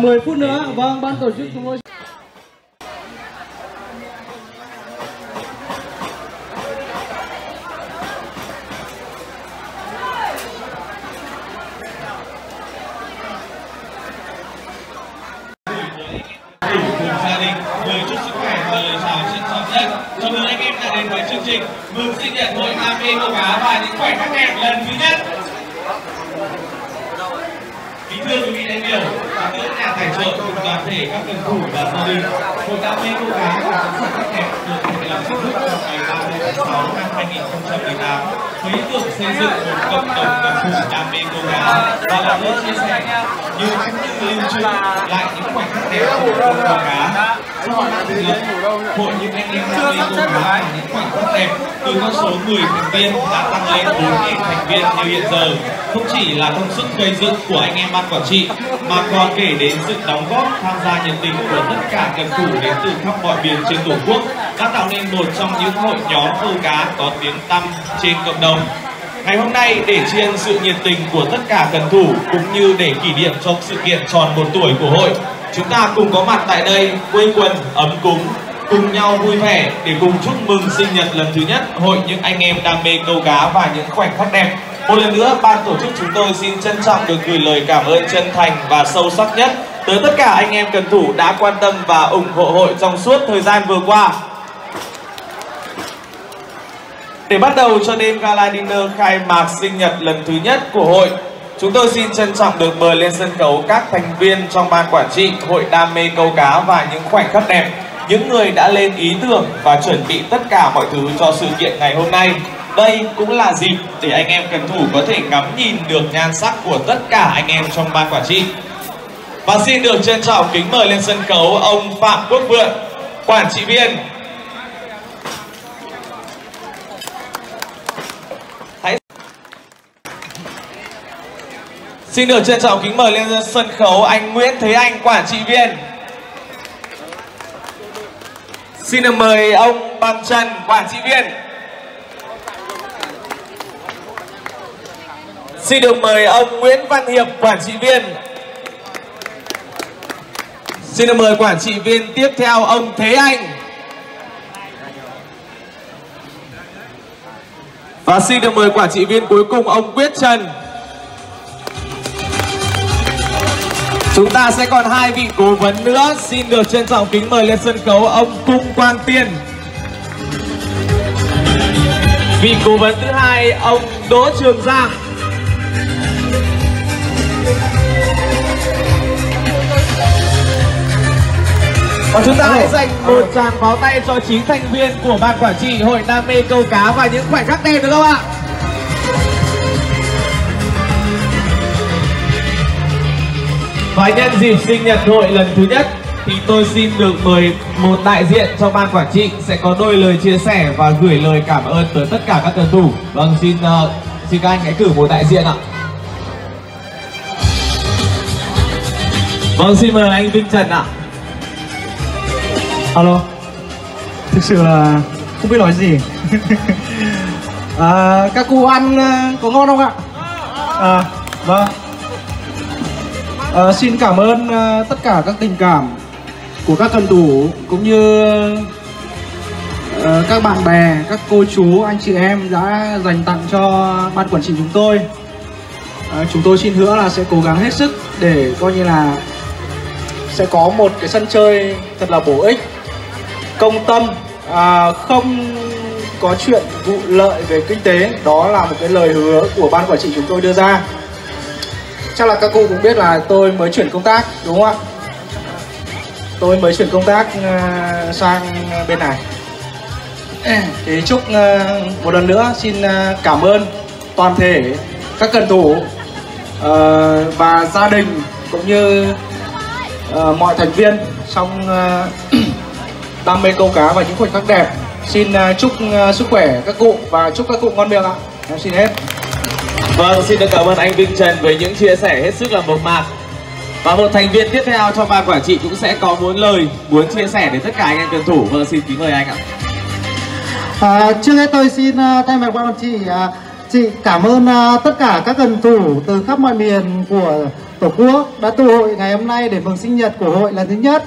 Chỉ còn 10 phút nữa. Vâng, ban tổ chức chúng tôi cùng gia đình lời chúc sức khỏe và lời chào trân trọng nhất chào mừng anh em đã đến với chương trình mừng sinh nhật hội nam mê câu cá và những khoảnh khắc đẹp lần thứ nhất kính thưa quý vị đại biểu và nhà tài trợ cùng toàn thể các cầu thủ và gia đình một đam mê cô gái và các khoảnh đẹp được thành lập chính thức vào ngày 30 tháng 6 năm 2018 với ý tưởng xây dựng một cộng đồng cầu thủ đam mê cô gái và là nơi chia sẻ như cũng như lưu trữ lại những khoảnh khắc đẹp của trong năm thành lập hội những anh em mê câu cá và những khoảnh khắc đẹp từ con số 10 thành viên đã tăng lên 4.000 thành viên như hiện giờ. Không chỉ là công sức gây dựng của anh em ban quản trị mà còn kể đến sự đóng góp tham gia nhiệt tình của tất cả cần thủ đến từ khắp mọi miền trên tổ quốc đã tạo nên một trong những hội nhóm câu cá có tiếng tăm trên cộng đồng. Ngày hôm nay để tri ân sự nhiệt tình của tất cả cần thủ cũng như để kỷ niệm cho sự kiện tròn một tuổi của hội, chúng ta cùng có mặt tại đây quây quần ấm cúng, cùng nhau vui vẻ để cùng chúc mừng sinh nhật lần thứ nhất hội những anh em đam mê câu cá và những khoảnh khắc đẹp. Một lần nữa, ban tổ chức chúng tôi xin trân trọng được gửi lời cảm ơn chân thành và sâu sắc nhất tới tất cả anh em cần thủ đã quan tâm và ủng hộ hội trong suốt thời gian vừa qua. Để bắt đầu cho đêm gala dinner khai mạc sinh nhật lần thứ nhất của hội, chúng tôi xin trân trọng được mời lên sân khấu các thành viên trong ban quản trị hội đam mê câu cá và những khoảnh khắc đẹp, những người đã lên ý tưởng và chuẩn bị tất cả mọi thứ cho sự kiện ngày hôm nay. Đây cũng là dịp để anh em cần thủ có thể ngắm nhìn được nhan sắc của tất cả anh em trong ban quản trị. Và xin được trân trọng kính mời lên sân khấu ông Phạm Quốc Vượng, quản trị viên Xin được trân trọng kính mời lên sân khấu anh Nguyễn Thế Anh, quản trị viên. Xin được mời ông Bằng Trần, quản trị viên. Xin được mời ông Nguyễn Văn Hiệp, quản trị viên. Xin được mời quản trị viên tiếp theo ông Thế Anh. Và xin được mời quản trị viên cuối cùng ông Quyết Trần. Chúng ta sẽ còn hai vị cố vấn nữa. Xin được trân trọng kính mời lên sân khấu ông Cung Quang Tiên. Vị cố vấn thứ hai, ông Đỗ Trường Giang. Và chúng ta hãy dành một tràng pháo tay cho chín thành viên của ban quản trị Hội Đam mê câu cá và những khoảnh khắc đẹp được không ạ? Và nhân dịp sinh nhật hội lần thứ nhất thì tôi xin được mời một đại diện cho ban quản trị sẽ có đôi lời chia sẻ và gửi lời cảm ơn tới tất cả các cầu thủ. Vâng, xin uh, xin các anh hãy cử một đại diện ạ. Vâng, xin mời anh Vinh Trần ạ. Alo Thực sự là không biết nói gì à, Các cụ ăn à, có ngon không ạ? À, vâng à, Xin cảm ơn uh, tất cả các tình cảm của các thân thủ Cũng như uh, các bạn bè, các cô chú, anh chị em đã dành tặng cho ban quản trị chúng tôi. À, Chúng tôi xin hứa là sẽ cố gắng hết sức để coi như là sẽ có một cái sân chơi thật là bổ ích công tâm à, không có chuyện vụ lợi về kinh tế. Đó là một cái lời hứa của ban quản trị chúng tôi đưa ra chắc là các cụ cũng biết là tôi mới chuyển công tác đúng không ạ? Tôi mới chuyển công tác uh, sang bên này. Thì chúc uh, một lần nữa xin uh, cảm ơn toàn thể các cần thủ và gia đình cũng như mọi thành viên trong đam mê câu cá và những khoảnh khắc đẹp. Xin chúc sức khỏe các cụ và chúc các cụ ngon miệng ạ. Em xin hết Vâng, xin được cảm ơn anh Vinh Trần với những chia sẻ hết sức là mộc mạc. Và một thành viên tiếp theo trong ban quản trị cũng sẽ có muốn lời, muốn chia sẻ đến tất cả anh em tuyển thủ. Vâng, xin kính mời anh ạ. À, trước hết tôi xin uh, thay mặt ban quản trị uh, chị cảm ơn uh, tất cả các cần thủ từ khắp mọi miền của Tổ quốc đã tụ hội ngày hôm nay để mừng sinh nhật của hội lần thứ nhất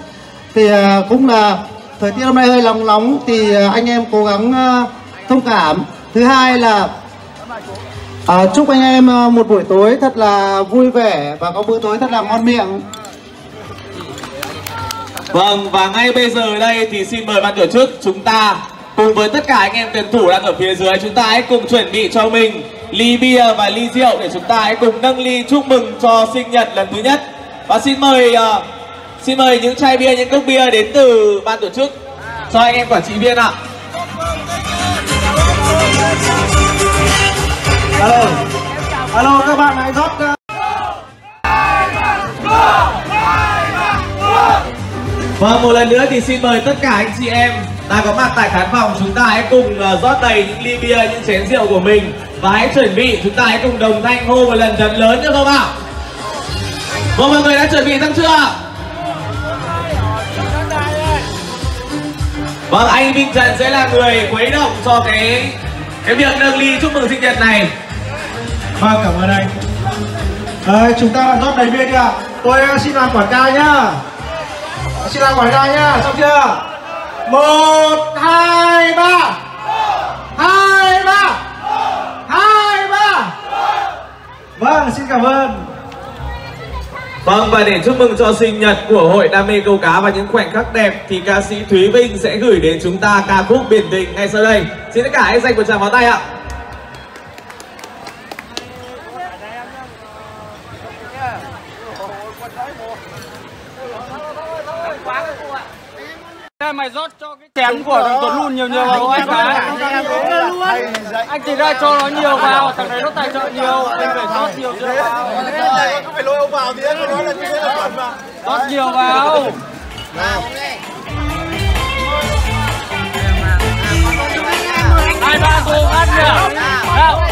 thì uh, cũng là thời tiết hôm nay hơi nóng nóng thì uh, anh em cố gắng uh, thông cảm thứ hai là à, chúc anh em ờ, một buổi tối thật là vui vẻ và có bữa tối thật là ngon miệng Vâng, và ngay bây giờ đây thì xin mời ban tổ chức chúng ta cùng với tất cả anh em tuyển thủ đang ở phía dưới chúng ta hãy cùng chuẩn bị cho mình ly bia và ly rượu để chúng ta hãy cùng nâng ly chúc mừng cho sinh nhật lần thứ nhất. Và xin mời uh, xin mời những chai bia, những cốc bia đến từ ban tổ chức cho anh em quản trị viên ạ alo alo các bạn hãy rót uh, Vâng, một lần nữa thì xin mời tất cả anh chị em đã có mặt tại khán phòng chúng ta hãy cùng ờ, rót đầy những ly bia, những chén rượu của mình và hãy chuẩn bị chúng ta hãy cùng đồng thanh hô một lần thật lớn được không ạ? Vâng, mọi người đã chuẩn bị xong chưa? Vâng, anh Minh Trần sẽ là người khuấy động cho cái cái việc nâng ly chúc mừng sinh nhật này vâng cảm ơn anh. Đấy chúng ta đã rót đầy bia chưa tôi ờ, xin làm quảng cáo nhá. Xin làm quảng cáo nhá, xong chưa? Một, hai, ba. Hai ba. Hai, ba. Vâng xin cảm ơn. Vâng và để chúc mừng cho sinh nhật của hội đam mê câu cá và những khoảnh khắc đẹp thì ca sĩ Thúy Vinh sẽ gửi đến chúng ta ca khúc Biển Tình ngay sau đây. Xin tất cả hãy dành một tràng pháo tay ạ. Chén của thằng Tuấn Lùn nhiều nhiều vào anh cái anh chỉ ra cho nó nhiều vào thằng này nó tài trợ nhiều anh phải rót nhiều cho nó phải lôi ông vào thì nó nói là như thế là chuẩn mà. Rót nhiều vào. Hai ba cô phát nhỉ nào